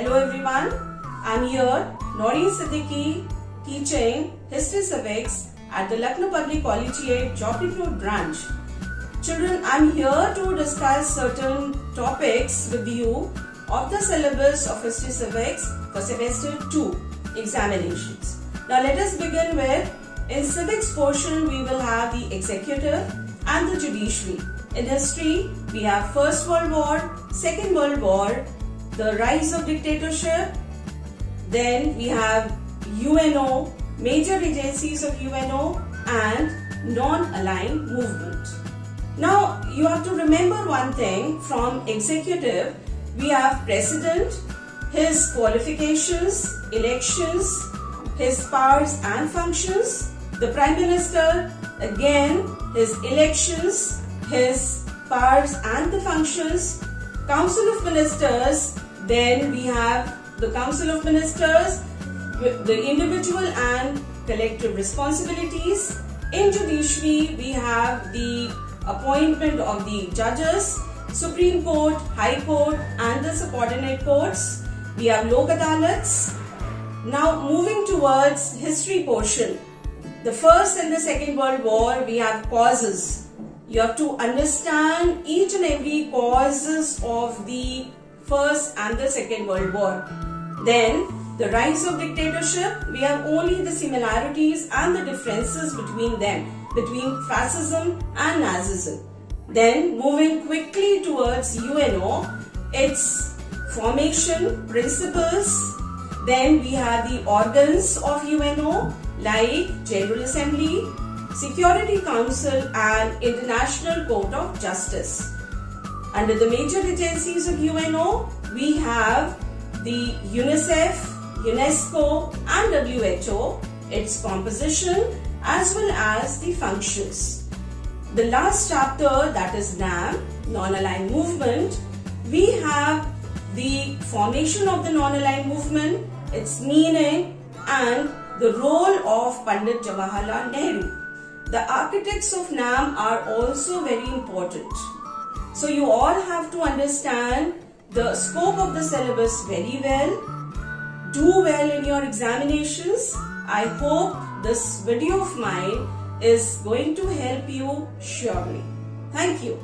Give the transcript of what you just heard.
I'm here, Noreen Siddiqui, teaching History Civics at the Lucknow Public Collegiate Jopling Road branch. Children, I'm here to discuss certain topics with you of the syllabus of History Civics for semester 2 examinations. Now let us begin with, in civics portion we will have the executive and the judiciary. In history, we have First World War, Second World War, the rise of dictatorship, then we have UNO, major agencies of UNO and non-aligned movement. Now you have to remember one thing from executive, we have president, his qualifications, elections, his powers and functions, the prime minister, again his elections, his powers and the functions, council of ministers, then we have the council of ministers, the individual and collective responsibilities. In judiciary, we have the appointment of the judges, Supreme Court, High Court and the subordinate courts. We have Lok Adalats. Now moving towards history portion. The first and the second world war, we have causes. You have to understand each and every causes of the first and the second world war. Then the rise of dictatorship, we have only the similarities and the differences between them, between fascism and Nazism. Then moving quickly towards UNO, its formation, principles, then we have the organs of UNO like General Assembly, Security Council and International Court of Justice. Under the major agencies of UNO, we have the UNICEF, UNESCO and WHO, its composition as well as the functions. The last chapter that is NAM, Non-Aligned Movement, we have the formation of the non-aligned movement, its meaning and the role of Pandit Jawaharlal Nehru. The architects of NAM are also very important. So you all have to understand the scope of the syllabus very well do well in your examinations. I hope this video of mine is going to help you surely. Thank you.